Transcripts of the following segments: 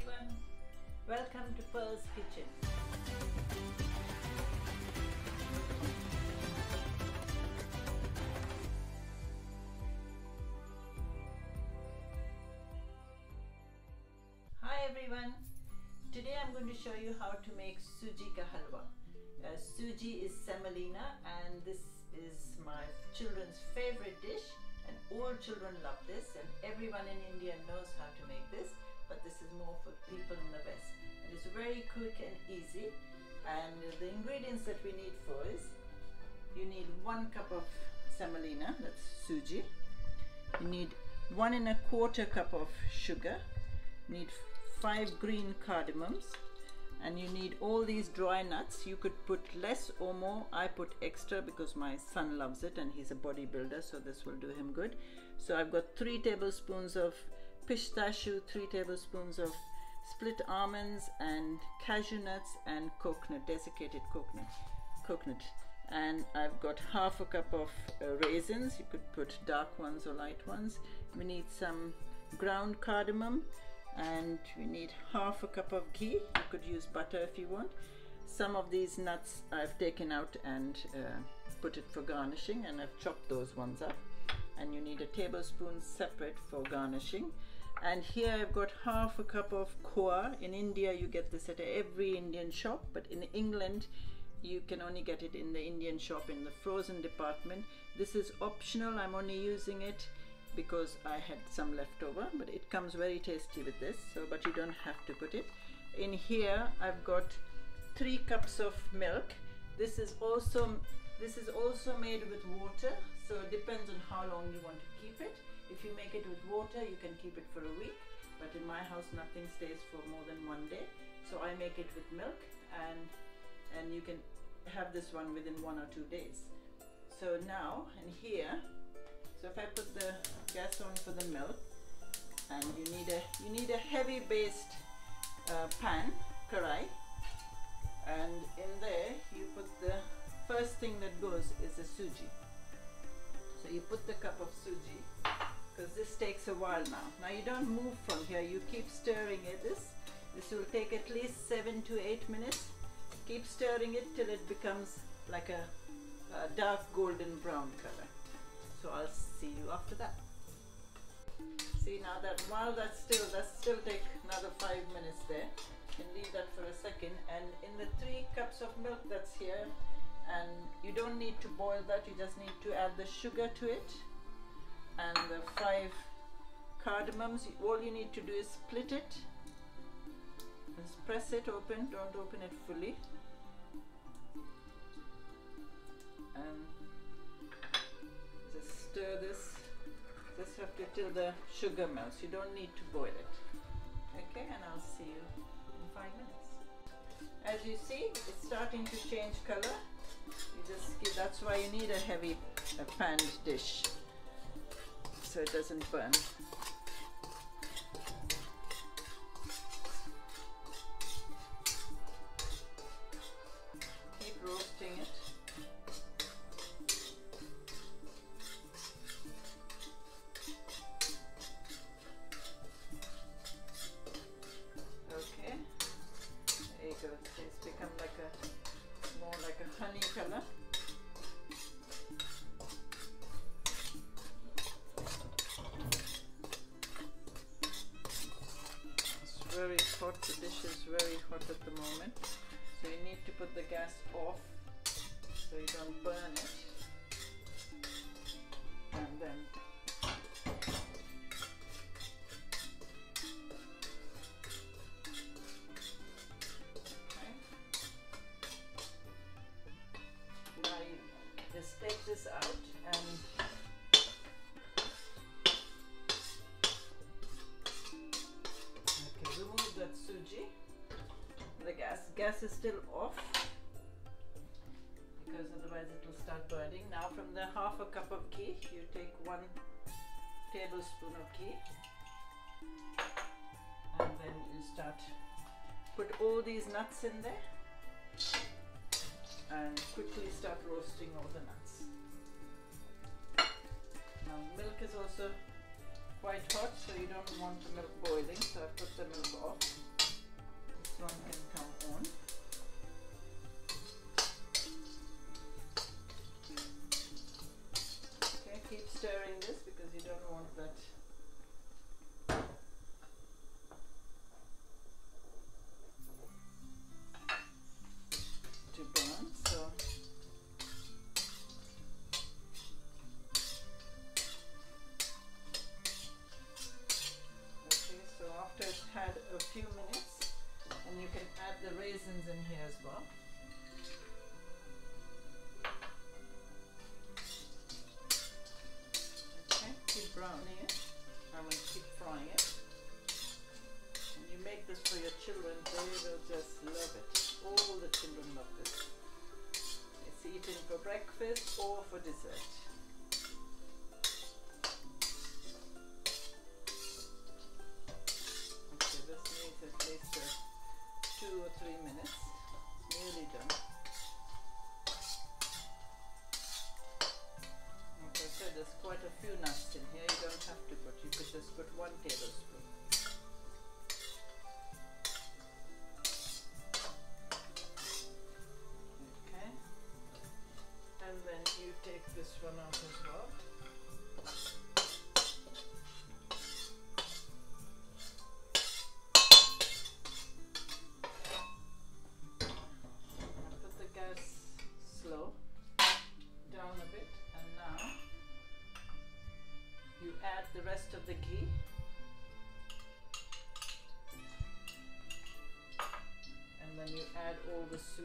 everyone. Welcome to Pearl's Kitchen. Hi everyone. Today I'm going to show you how to make suji ka halwa. Uh, suji is semolina and this is my children's favorite dish and all children love this and everyone in India knows how to make this but this is more for people in the west. And It is very quick and easy. And the ingredients that we need for is you need one cup of semolina that's suji. You need one and a quarter cup of sugar. You need five green cardamoms and you need all these dry nuts. You could put less or more. I put extra because my son loves it and he's a bodybuilder so this will do him good. So i've got three tablespoons of pistachio three tablespoons of split almonds and cashew nuts and coconut desiccated coconut coconut. And I've got half a cup of uh, raisins. You could put dark ones or light ones. We need some ground cardamom and we need half a cup of ghee. You could use butter if you want. Some of these nuts I've taken out and uh, put it for garnishing and I've chopped those ones up. And you need a tablespoon separate for garnishing and here I've got half a cup of khoya in India you get this at every Indian shop but in England you can only get it in the Indian shop in the frozen department. This is optional, I'm only using it because I had some left over, but it comes very tasty with this, so but you don't have to put it. In here I've got three cups of milk. This is also this is also made with water, so it depends on how long you want to keep it. If you make it with water, you can keep it for a week, but in my house nothing stays for more than one day. So I make it with milk and and you can have this one within one or two days. So now and here, so if I put the gas on for the milk, and you need a you need a heavy based uh, pan, karai, and in there you put the first thing that goes is the suji. So you put the cup of suji because this takes a while now. Now you don't move from here, you keep stirring it. This this will take at least seven to eight minutes. Keep stirring it till it becomes like a, a, dark golden brown color. So I'll see you after that. See now that while that's still that still take another five minutes there. You can leave that for a second. And in the three cups of milk that's here and you don't need to boil that. You just need to add the sugar to it and the five cardamoms all you need to do is split it. Just press it open don't open it fully. And just stir this just have to till the sugar melts you don't need to boil it. Okay and I'll see you in five minutes. As you see it's starting to change color. You just give, that's why you need a heavy a panned dish so it doesn't burn put the gas off so you don't burn it. And then Okay. Now you just take this out and remove that suji. The gas gas is still off burning. Now from the half a cup of ghee, you take one tablespoon of ghee and then you start put all these nuts in there and quickly start roasting all the nuts. Now milk is also quite hot so you don't want the milk boiling so I put the milk off. few breakfast or for dessert. Okay, this needs at least uh, two or three minutes. It's nearly done. Like I said, there's quite a few nuts in here. You don't have to put. You could just put one tablespoon.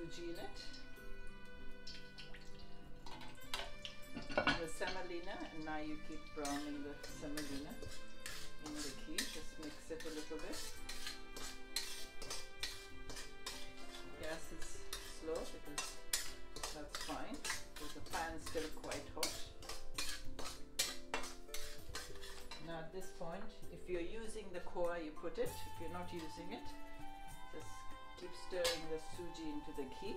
In it. The semolina and now you keep browning the semolina in the ghee just mix it a little bit. Gas is slow because that's fine the is still quite hot. Now at this point if you're using the khoya you put it. If you're not using it just keep stirring the suji into the ghee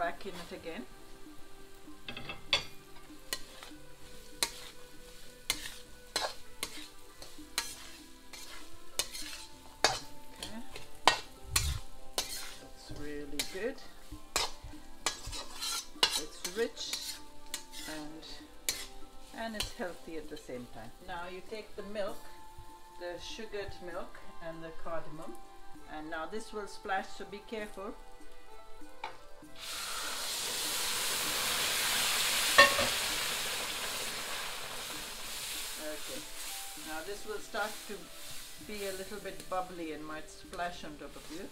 back in it again. Okay. Looks really good. It's rich and and it's healthy at the same time. Now you take the milk, the sugared milk and the cardamom and now this will splash so be careful. Okay. Now this will start to be a little bit bubbly and might splash on top of you.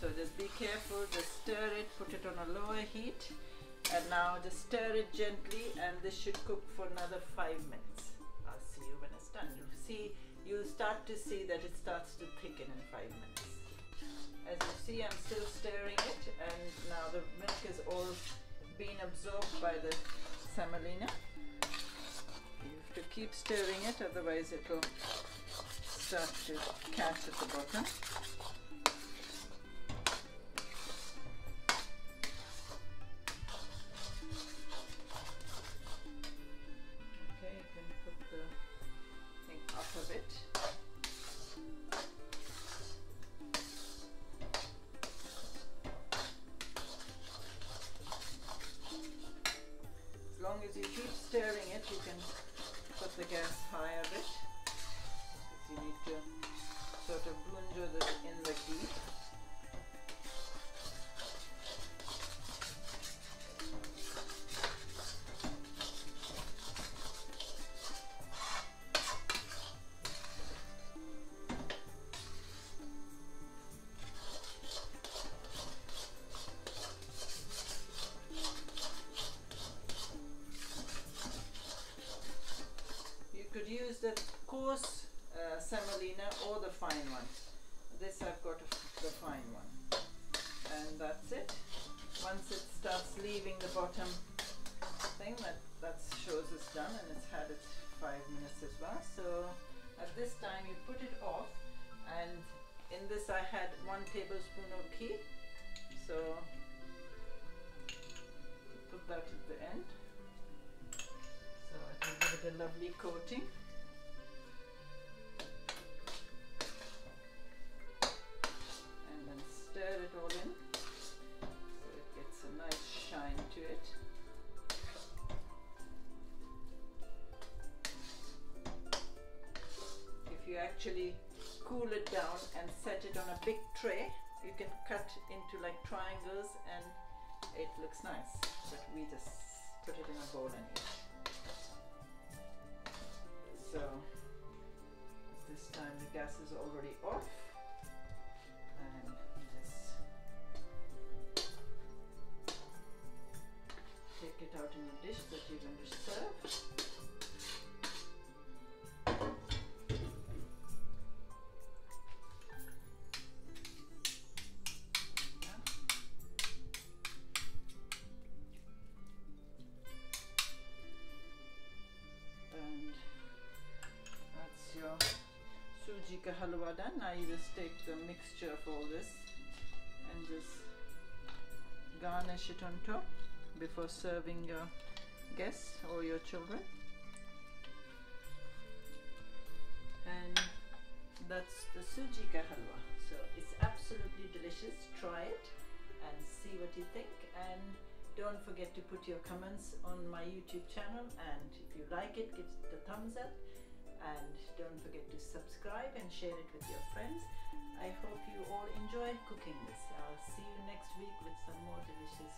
So just be careful, just stir it, put it on a lower heat and now just stir it gently and this should cook for another five minutes. I'll see you when it's done. You'll see, you'll start to see that it starts to thicken in five minutes. As you see, I'm still stirring it and now the milk is all being absorbed by the semolina. Keep stirring it, otherwise it will start to catch at the bottom. Okay, you can put the. As long as you keep stirring it, you can the gas high a bit. You need to sort of blunder this in the ghee. Uh, semolina or the fine one. This I've got the fine one. And that's it. Once it starts leaving the bottom thing, that, that shows it's done and it's had its five minutes as well. So at this time you put it off and in this I had one tablespoon of ghee. So put that at the end. So it will give it a lovely coating. To it. If you actually cool it down and set it on a big tray, you can cut into like triangles and it looks nice. But we just put it in a bowl and eat. So this time the gas is already off out in a dish that you're going to serve. Yeah. And that's your suji ka halwa done. Now you just take the mixture of all this and just garnish it on top before serving your guests or your children. And that's the suji ka halwa. So it's absolutely delicious. Try it and see what you think. And don't forget to put your comments on my YouTube channel. And if you like it, give it a thumbs up. And don't forget to subscribe and share it with your friends. I hope you all enjoy cooking this. I'll see you next week with some more delicious